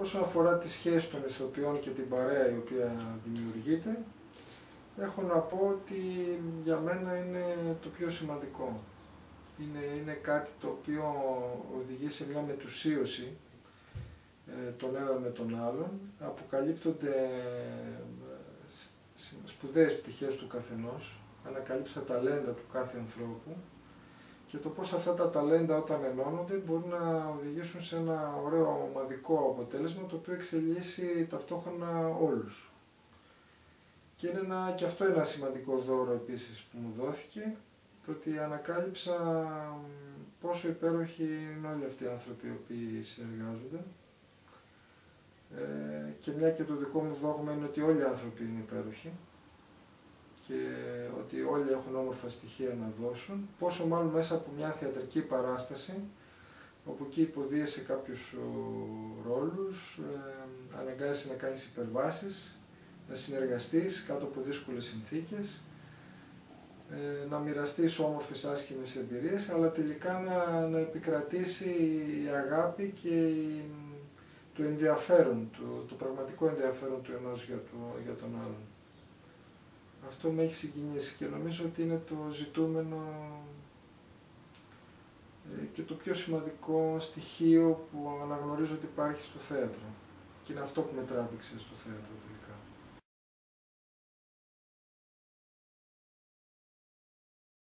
Όσον αφορά τη σχέση των ηθοποιών και την παρέα η οποία δημιουργείται, έχω να πω ότι για μένα είναι το πιο σημαντικό. Είναι, είναι κάτι το οποίο οδηγεί σε μια μετουσίωση ε, τον ένα με τον άλλον. Αποκαλύπτονται ε, σπουδαίες πτυχές του καθενός, ανακαλύψει τα ταλέντα του κάθε ανθρώπου και το πώς αυτά τα ταλέντα όταν ενώνονται μπορούν να οδηγήσουν σε ένα ωραίο ομαδικό αποτέλεσμα το οποίο εξελίσσει ταυτόχρονα όλους. Και είναι ένα, και αυτό ένα σημαντικό δώρο επίσης που μου δόθηκε, το ότι ανακάλυψα πόσο υπέροχοι είναι όλοι αυτοί οι άνθρωποι οι οποίοι συνεργάζονται. Ε, και μια και το δικό μου δόγμα είναι ότι όλοι οι άνθρωποι είναι υπέροχοι και ότι όλοι έχουν όμορφα στοιχεία να δώσουν, πόσο μάλλον μέσα από μια θεατρική παράσταση, όπου εκεί υποδίεσαι κάποιους ρόλους, ε, αναγκάζεσαι να κάνεις υπερβάσεις, να συνεργαστείς κάτω από δύσκολες συνθήκες, ε, να μοιραστείς όμορφες άσχημες εμπειρίες, αλλά τελικά να, να επικρατήσει η αγάπη και το ενδιαφέρον, το, το πραγματικό ενδιαφέρον του ενός για, το, για τον άλλον. Αυτό με έχει συγκινήσει και νομίζω ότι είναι το ζητούμενο ε, και το πιο σημαντικό στοιχείο που αναγνωρίζω ότι υπάρχει στο θέατρο. Και είναι αυτό που με τράβηξε στο θέατρο τελικά.